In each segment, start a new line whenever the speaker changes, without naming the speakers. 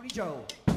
Tony Joe.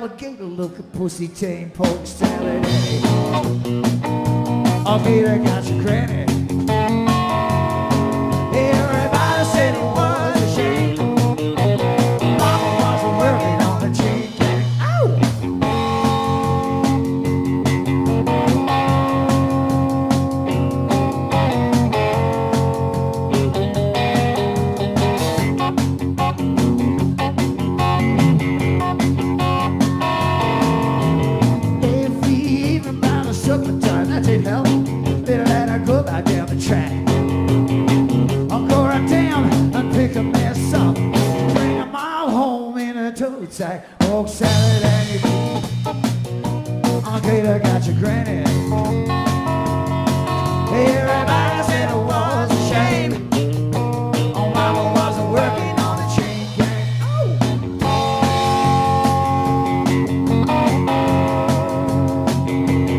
alligator looking pussy tame pork salad. I'll be the gotcha granny. folk salad anymore. Uncle Peter got your granny. Everybody said it was a shame. Oh, mama wasn't working on the chain gang. Oh.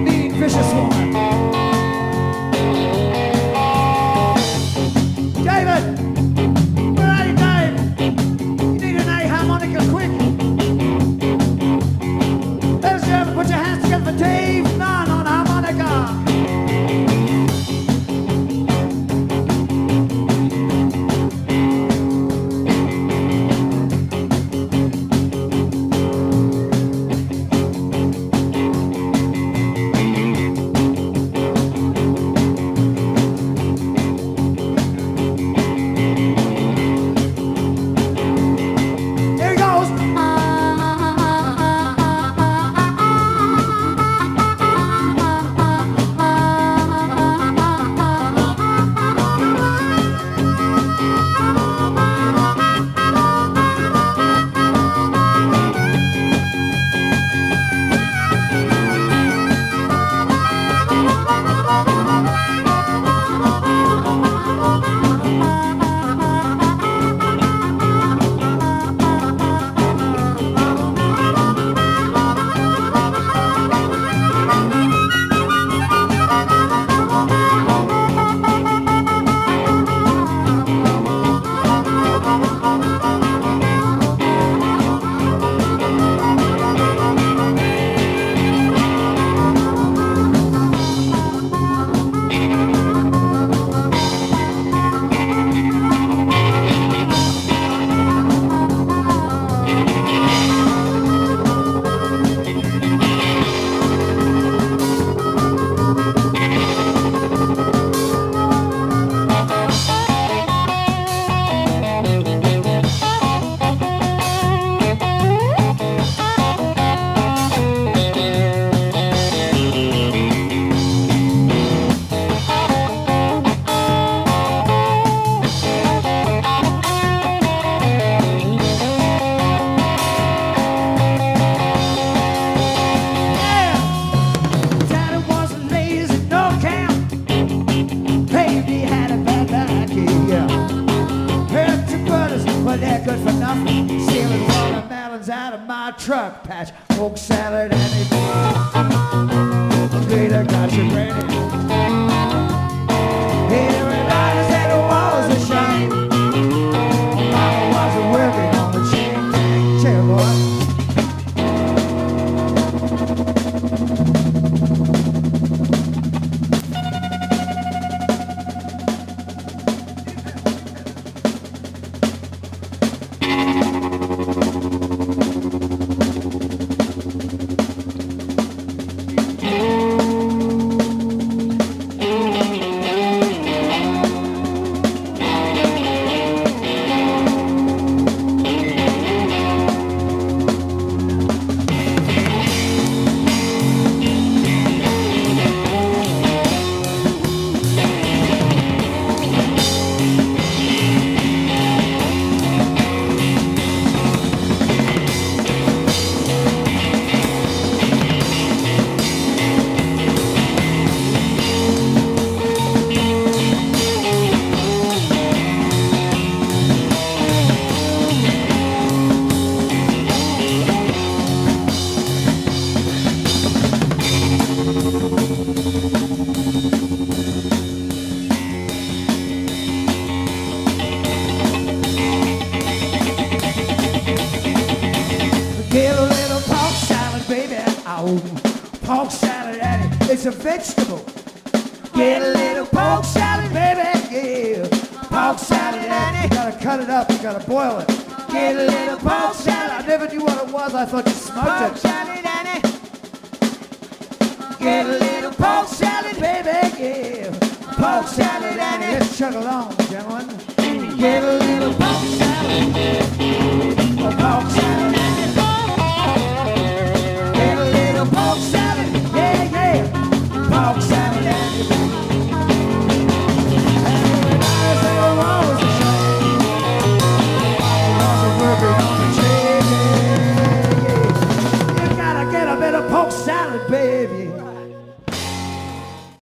Mean vicious one. David! mouth. Stealing watermelons out of my truck patch. Pork salad and Oh, pork salad, Eddie, it's a vegetable. Get a little pork salad, baby, yeah. Pork salad, Eddie. You gotta cut it up, you gotta boil it. Get a little pork salad. I never knew what it was, I thought you smoked it. pork.
Salad, Eddie.
Get a little pork salad, baby, yeah. Pork salad, Eddie. Let's chug along, gentlemen. Get a little pork